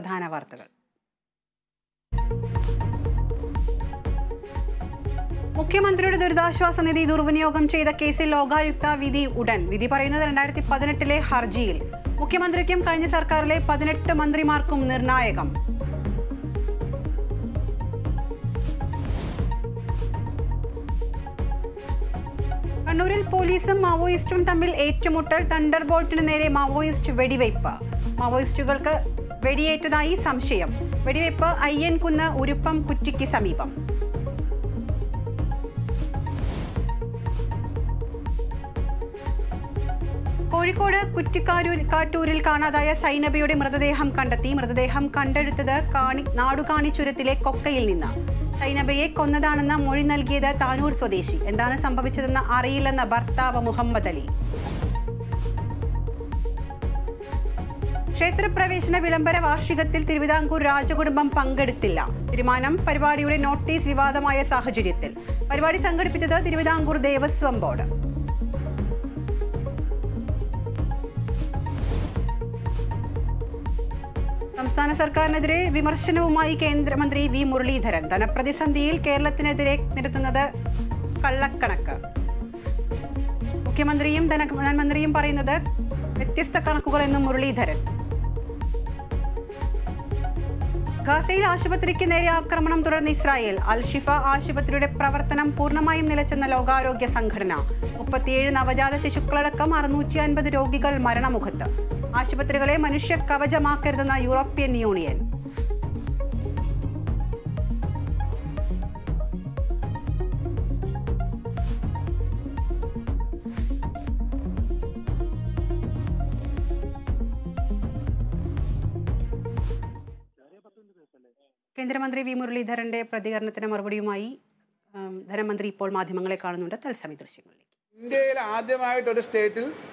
പ്രധാന വാർത്തകൾ. മുഖ്യമന്ത്രിയുടെ ദുരിതാശ്വാസ നിധി ദുർവിനിയോഗം ചെയ്ത കേസിൽ ലോകായുക്ത വിധി ഉടൻ. വിധി പറയുന്നത് രണ്ടായിരത്തി പതിനെട്ടിലെ ഹർജിയിൽ. മുഖ്യമന്ത്രിക്കും കഴിഞ്ഞ സർക്കാരിലെ പതിനെട്ട് മന്ത്രിമാർക്കും നിർണായകം. കണ്ണൂരിൽ പോലീസും മാവോയിസ്റ്റും തമ്മിൽ ഏറ്റുമുട്ടൽ. തണ്ടർ ബോൾട്ടിന് നേരെ മാവോയിസ്റ്റ് വെടിവയ്പ്. മാവോയിസ്റ്റുകൾക്ക് വെടിയേറ്റതായി സംശയം. വെടിവയ്പ് അയ്യൻകുന്ന് ഉരുപ്പം കുറ്റിക്ക് സമീപം. കോഴിക്കോട് കുറ്റിക്കാരൂർ കാറ്റൂരിൽ കാണാതായ സൈനബയുടെ മൃതദേഹം കണ്ടെത്തി. മൃതദേഹം കണ്ടെടുത്തത് കാണി നാടുകാണി ചുരത്തിലെ കൊക്കയിൽ നിന്ന്. സൈനബയെ കൊന്നതാണെന്ന മൊഴി നൽകിയത് താനൂർ സ്വദേശി. എന്താണ് സംഭവിച്ചതെന്ന് അറിയില്ലെന്ന ഭർത്താവ് മുഹമ്മദ് അലി. ക്ഷേത്രപ്രവേശന വിളംബര വാർഷികത്തിൽ തിരുവിതാംകൂർ രാജകുടുംബം പങ്കെടുത്തില്ല. തീരുമാനം പരിപാടിയുടെ നോട്ടീസ് വിവാദമായ സാഹചര്യത്തിൽ. പരിപാടി സംഘടിപ്പിച്ചത് തിരുവിതാംകൂർ ദേവസ്വം ബോർഡ്. സംസ്ഥാന സർക്കാരിനെതിരെ വിമർശനവുമായി കേന്ദ്രമന്ത്രി വി മുരളീധരൻ. ധനപ്രതിസന്ധിയിൽ കേരളത്തിനെതിരെ നിരത്തുന്നത് കള്ളക്കണക്ക്. മുഖ്യമന്ത്രിയും ധന ധനമന്ത്രിയും പറയുന്നത് വ്യത്യസ്ത കണക്കുകളെന്നും മുരളീധരൻ. ഗാസയിൽ ആശുപത്രിക്ക് നേരെ ആക്രമണം തുടർന്ന് ഇസ്രായേൽ. അൽഷിഫ ആശുപത്രിയുടെ പ്രവർത്തനം പൂർണമായും നിലച്ചെന്ന ലോകാരോഗ്യ സംഘടന. മുപ്പത്തിയേഴ് നവജാത ശിശുക്കളടക്കം അറുന്നൂറ്റി അൻപത് രോഗികൾ മരണമുഖത്ത്. ആശുപത്രികളെ മനുഷ്യ കവചമാക്കരുതെന്ന യൂറോപ്യൻ യൂണിയൻ. കേന്ദ്രമന്ത്രി വി മുരളീധരന്റെ പ്രതികരണത്തിന് മറുപടിയുമായി ധനമന്ത്രി ഇപ്പോൾ മാധ്യമങ്ങളെ കാണുന്നുണ്ട്. തത്സമയ ദൃശ്യങ്ങളിലേക്ക്. ഇന്ത്യയിൽ ആദ്യമായിട്ട് ഒരു സ്റ്റേറ്റിൽ